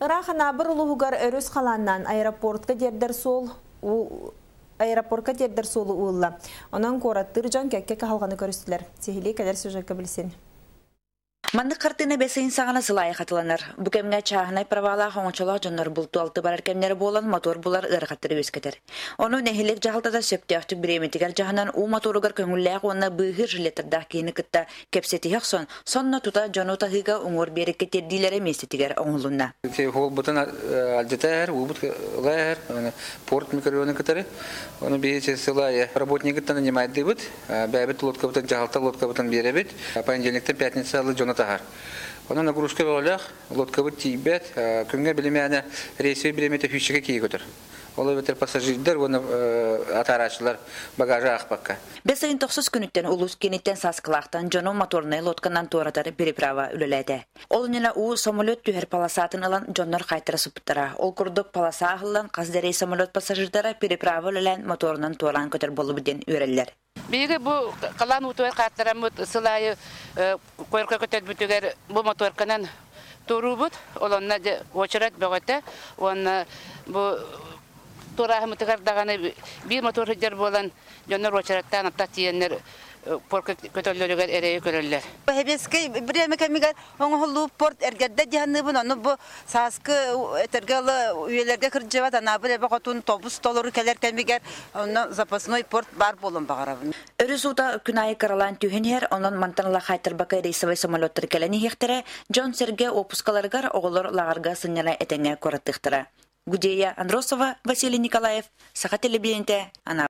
Ырахана бір улугар өрөс қаланнан аэропортка дердер сол аэропортка дердер солу уылла. Онан кораттыр жан кәкке калғаны көрістілер. Сехилей кәлер сюжетка білсен. Манны картина бесейін сағана сылайы қатыланар. Бүкемге чағынай правала хоңчолақ жоннор бұлту алты барар кемнері болан мотор булар ырғаттыры өскетер. Оны нәхилек жағалтада сөптіяқты біреметігер жағынан у моторугар көңілләқ онна бұйғыр жилеттердақ кейіні кітта кепсетіяқ сон, сонна тута жонота хыга оңор берекке тердилері местетігер оңылуна. Те хол бутан альдетер, убут лэр, порт микрорайоны катары. Оны бейте сылай работники тан нанимает дебут, бәбит лодка бутан жагалта лодка бутан беребит. Понедельниктен пятницалы жона тахар. Оны нагрузка болах, лодка бут тибет, күнгө билемәне рейсы билемете хүчеге кий көтөр. Олар бетер пассажирлер, оны атарачылар багажы ақпаққа. Бесайын тоқсыз күніттен улус кенеттен саскылақтан жоно моторнай лодканан туаратары переправа үлеләді. Ол нена у самолет түхер паласатын алан жоннор қайтыры сұпыттара. Ол күрдік паласа ағылан қаздерей самолет пассажирдара переправа үлелән моторынан туаран көтер болу биден өрелер. Биги бу калан утуй каттарамыт сылайы койрка көтөт бүтүгер бу моторканан турубут олонна же очерет бөгөтө. Онна бу турахмытыгар даганы бир мотор жер болан жоннор очереттен апта тиеннер. Порка көтөллөрүгөр эрейи көрөллөр Хебески биреме кемигер оңолу порт эргедде жаһанныбын оны бу саскы этергалы үелерге кыржыба да набы бе котун тобус толору келер кемигер оны запасной порт бар болун багарабын. Өрі сута күнайы каралан түйінер, онын мантанла қайтыр бақы рейсовай самолеттер келені хектері, Джон Серге опускаларгар оғылыр лағарға сыннера этеңе көраттықтыра. Гудея Андросова, Василий Николаев, Саха телебиенте, Ана.